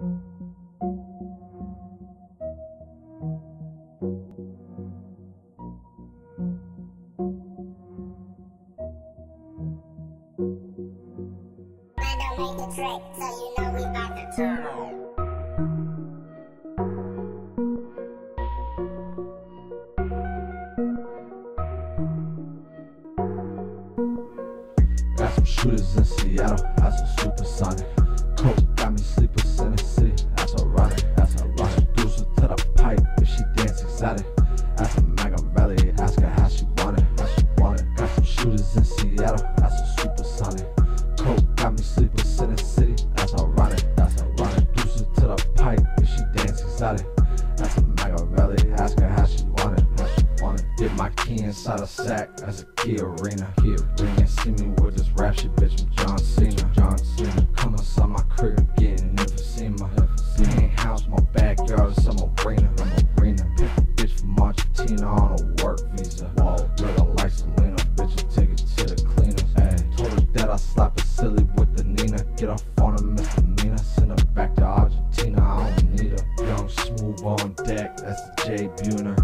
make the track, so you know we to turn Got some shooters in Seattle, I some supersonic. Coke That's a Machiavelli, ask her how she want it, how she want it. Did my key inside a sack as a key arena. Key arena, see me with this rap shit, bitch, I'm John Cena. John Cena. Come inside my crib that's Jay Buhner.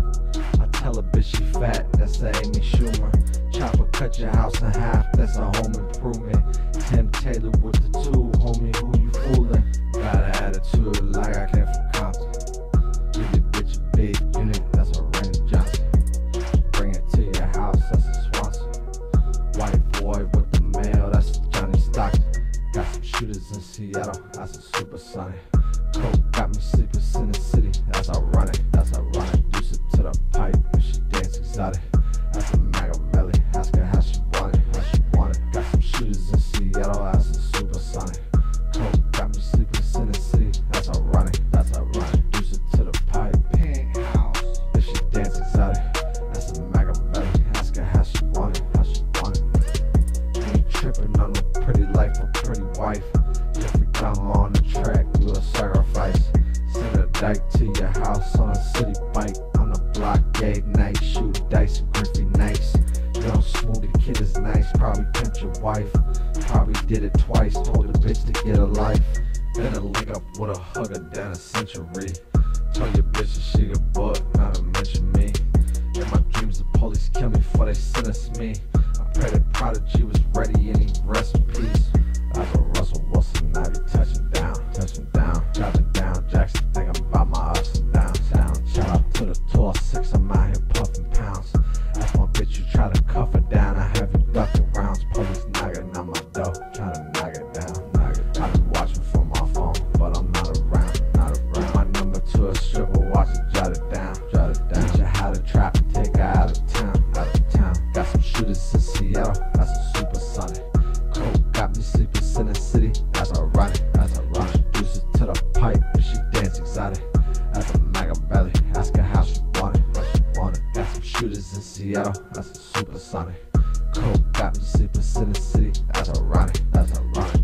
I tell a bitch she fat, that's the Amy Schumer. Chopper cut your house in half, that's a home improvement. Tim Taylor with the two, homie, who you fooling? Got an attitude like I came from Compton. Give your bitch a big unit, that's a Randy Johnson. Bring it to your house, that's a Swanson. White boy with the mail, that's Johnny Stockton. Got some shooters in Seattle, that's a Super supersonic. Coke got me sleepless in the city, that's ironic, that's ironic. Use it to the pipe, and she dance exotic. To your house on a city bike. On the blockade night, shoot dice and Griffey nice. Yung Smoov, the kid is nice, probably pimped your wife. Probably did it twice, told the bitch to get a life. Better link up with a hugger down a century. Tell your bitch that she a buck, not to mention me. In my dreams, the police kill me before they sentence me. I pray that Prodigy was ready and he rest nigga out of town, out of town. Got some shooters in Seattle, That's a supersonic. Coke got me sleeping in the city, that's ironic, that's ironic. Juices to the pipe, and she dance excited. As a Machiavelli, ask her how she want it, how she want it. Got some shooters in Seattle, that's a supersonic. Coke got me sleeping in the city, that's ironic, that's ironic.